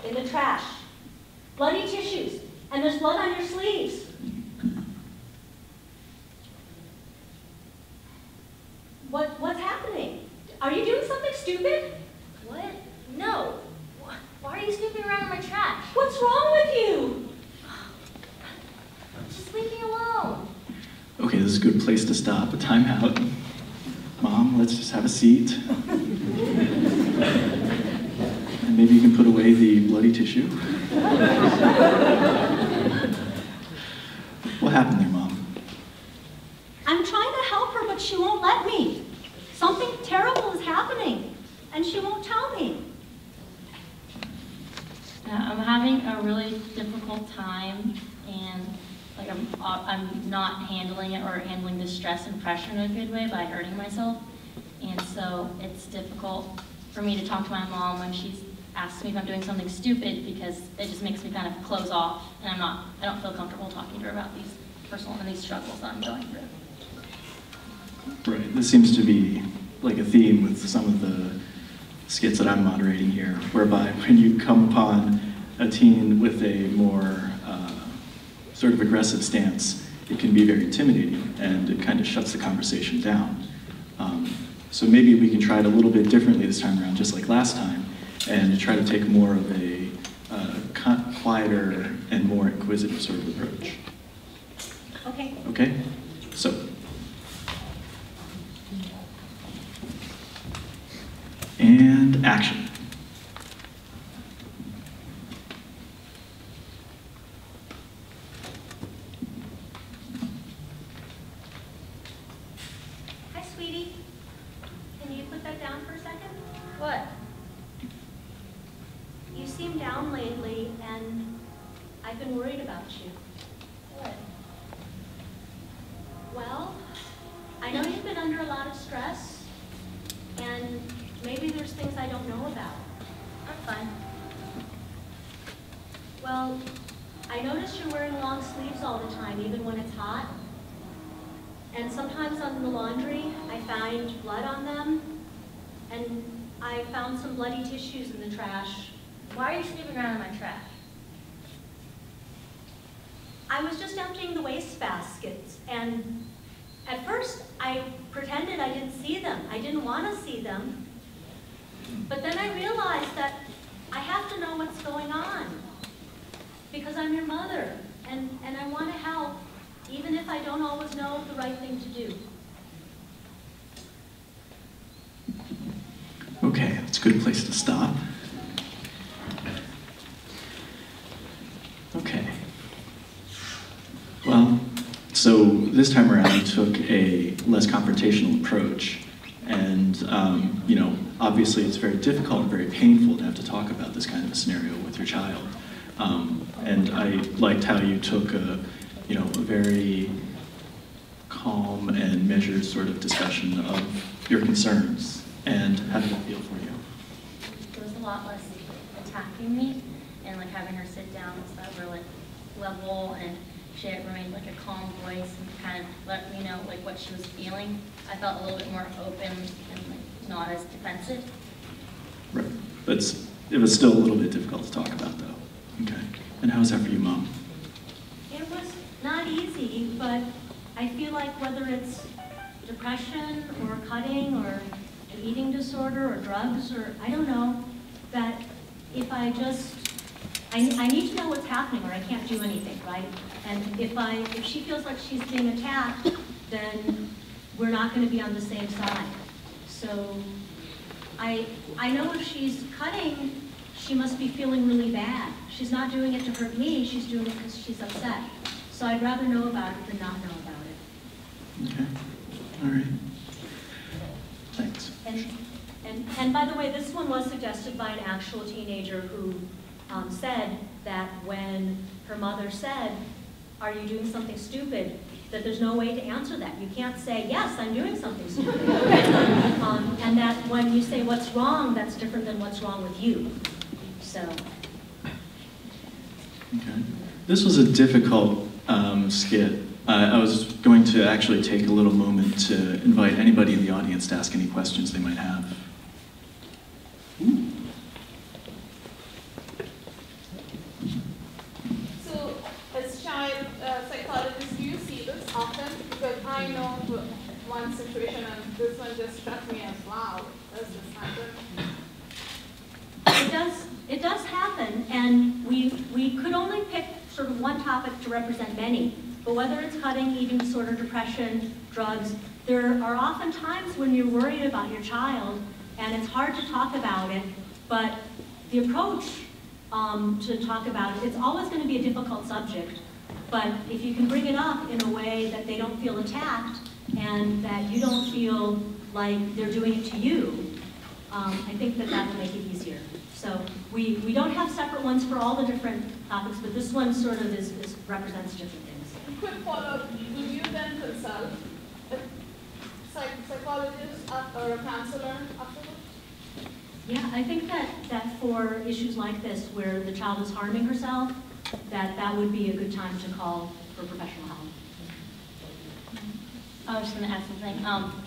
I found these in the trash. Bloody tissues, and there's blood on your sleeves. What, what's happening? Are you doing something stupid? What? No. Why are you snooping around in my trash? What's wrong with you? Just leave me alone. Okay, this is a good place to stop. A timeout. Mom, let's just have a seat. And maybe you can put away the bloody tissue. What happened there, Mom? I'm trying to help her, but she won't let me. Something terrible is happening, and she won't tell me. Yeah, I'm having a really difficult time, and like I'm, I'm not handling it or handling the stress and pressure in a good way by hurting myself. And so it's difficult for me to talk to my mom when she's asks me if I'm doing something stupid because it just makes me kind of close off, and I'm not, I don't feel comfortable talking to her about these personal and these struggles that I'm going through. Right, this seems to be like a theme with some of the skits that I'm moderating here, whereby when you come upon a teen with a more uh, sort of aggressive stance, it can be very intimidating and it kind of shuts the conversation down. Um, so maybe we can try it a little bit differently this time around, just like last time, and to try to take more of a uh, quieter and more inquisitive sort of approach. Okay. Okay? So, and action. Hi, sweetie. Can you put that down for a second? What? Seem down lately, and I've been worried about you. What? Well, I know you've been under a lot of stress, and maybe there's things I don't know about. I'm fine. Well, I notice you're wearing long sleeves all the time, even when it's hot. And sometimes on the laundry, I find blood on them, and I found some bloody tissues in the trash. Why are you snooping around in my trash? I was just emptying the waste baskets, and at first I pretended I didn't see them. I didn't want to see them. But then I realized that I have to know what's going on because I'm your mother, and, and I want to help, even if I don't always know the right thing to do. Okay, that's a good place to stop. Okay. Well, so this time around, took a less confrontational approach. And, um, you know, obviously it's very difficult and very painful to have to talk about this kind of a scenario with your child. Um, and I liked how you took a, you know, a very calm and measured sort of discussion of your concerns. And how did it feel for you? It was a lot less attacking me and like having her sit down that we're like level and she had remained like a calm voice and kind of let me know like what she was feeling. I felt a little bit more open and like not as defensive. Right. But it was still a little bit difficult to talk about, though. Okay. And how was that for you, Mom? It was not easy, but I feel like whether it's depression or cutting or an eating disorder or drugs or I don't know, that if I just, I, I need to know what's happening or I can't do anything, right? And if I, if she feels like she's being attacked, then we're not going to be on the same side. So I, I know if she's cutting, she must be feeling really bad. She's not doing it to hurt me, she's doing it because she's upset. So I'd rather know about it than not know about it. Okay. All right. Thanks. And, and, and by the way, this one was suggested by an actual teenager who um, said that when her mother said, are you doing something stupid? That there's no way to answer that. You can't say, yes, I'm doing something stupid. um, and that when you say what's wrong, that's different than what's wrong with you. So, Okay. This was a difficult um, skit. Uh, I was going to actually take a little moment to invite anybody in the audience to ask any questions they might have. often because I know one situation and this one just struck me as wow, that's just happened. It does, it does happen and we, we could only pick sort of one topic to represent many. But whether it's cutting, eating disorder, depression, drugs, there are often times when you're worried about your child and it's hard to talk about it, but the approach um, to talk about it, it's always going to be a difficult subject. But if you can bring it up in a way that they don't feel attacked, and that you don't feel like they're doing it to you, um, I think that that will make it easier. So we, we don't have separate ones for all the different topics, but this one sort of is, is represents different things. A quick follow-up, do you then consult a psych- psychologist or a counselor afterwards? Yeah, I think that, that for issues like this, where the child is harming herself, that that would be a good time to call for professional help. I was just gonna add something. Um,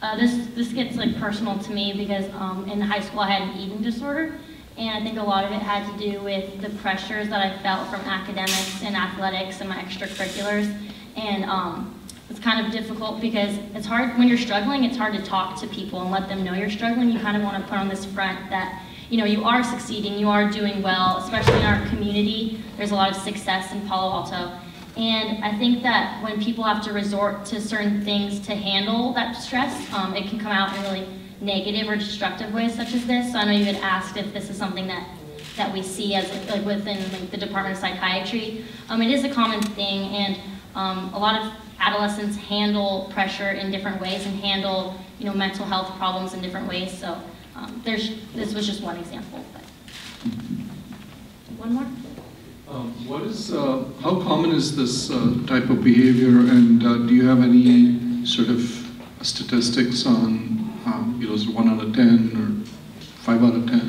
uh, this, this gets like personal to me because, um, in high school I had an eating disorder. And I think a lot of it had to do with the pressures that I felt from academics and athletics and my extracurriculars. And, um, it's kind of difficult because it's hard, when you're struggling, it's hard to talk to people and let them know you're struggling. You kind of want to put on this front that, you know, you are succeeding, you are doing well, especially in our community. There's a lot of success in Palo Alto. And I think that when people have to resort to certain things to handle that stress, um, it can come out in really negative or destructive ways such as this. So I know you had asked if this is something that, that we see as like within like, the Department of Psychiatry. Um, it is a common thing and um, a lot of adolescents handle pressure in different ways and handle, you know, mental health problems in different ways. So um, there's, this was just one example. But. One more? Um, What is, uh, how common is this uh, type of behavior, and uh, do you have any sort of statistics on, um, you know, is it one out of 10 or five out of 10?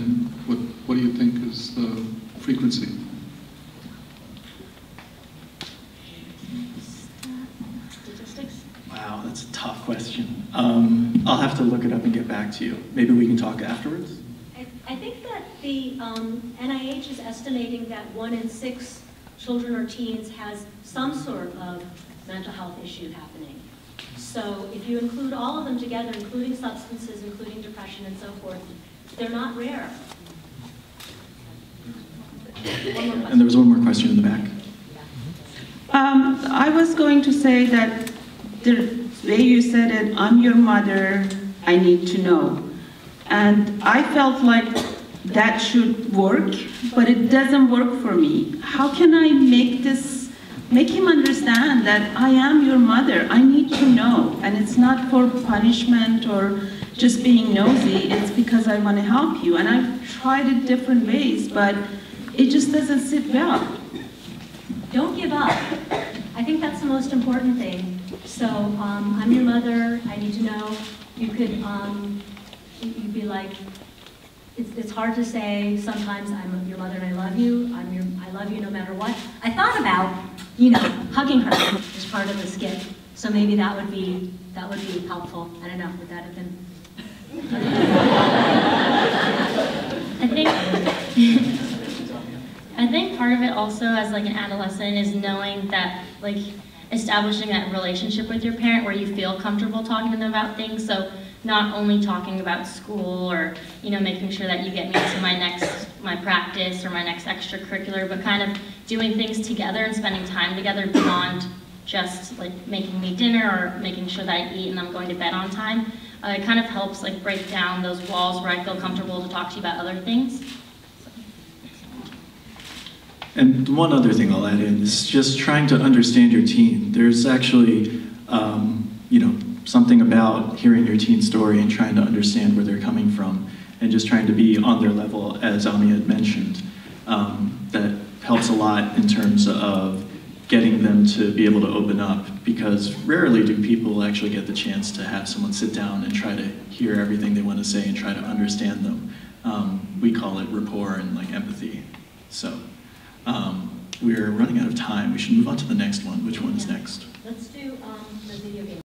What, what do you think is the frequency? Statistics? Wow, that's a tough question. Um, I'll have to look it up and get back to you. Maybe we can talk afterwards? I, I think that the um, NIH is estimating that one in six children or teens has some sort of mental health issue happening. So if you include all of them together, including substances, including depression and so forth, they're not rare. And there was one more question in the back. Um, I was going to say that the way you said it, I'm your mother, I need to know. And I felt like that should work, but it doesn't work for me. How can I make this, make him understand that I am your mother, I need to know? And it's not for punishment or just being nosy, it's because I want to help you. And I've tried it different ways, but it just doesn't sit well. Don't give up. I think that's the most important thing. So, um, I'm your mother, I need to know. You could, um, you- you'd be like, it's, it's hard to say sometimes I'm your mother and I love you, I'm your, I love you no matter what. I thought about, you know, hugging her as part of the skit. So maybe that would be, that would be helpful. I don't know, would that have been? I think I think part of it also as like an adolescent is knowing that like establishing that relationship with your parent where you feel comfortable talking to them about things. So not only talking about school or you know making sure that you get me to my next my practice or my next extracurricular, but kind of doing things together and spending time together beyond just like making me dinner or making sure that I eat and I'm going to bed on time. Uh, it kind of helps like break down those walls where I feel comfortable to talk to you about other things. And one other thing I'll add in is just trying to understand your teen. There's actually, um, you know, something about hearing your teen story and trying to understand where they're coming from and just trying to be on their level, as Ami had mentioned. Um, that helps a lot in terms of getting them to be able to open up because rarely do people actually get the chance to have someone sit down and try to hear everything they want to say and try to understand them. Um, we call it rapport and like empathy. So um, we're running out of time. We should move on to the next one. Which one is next? Let's do, um, the video game.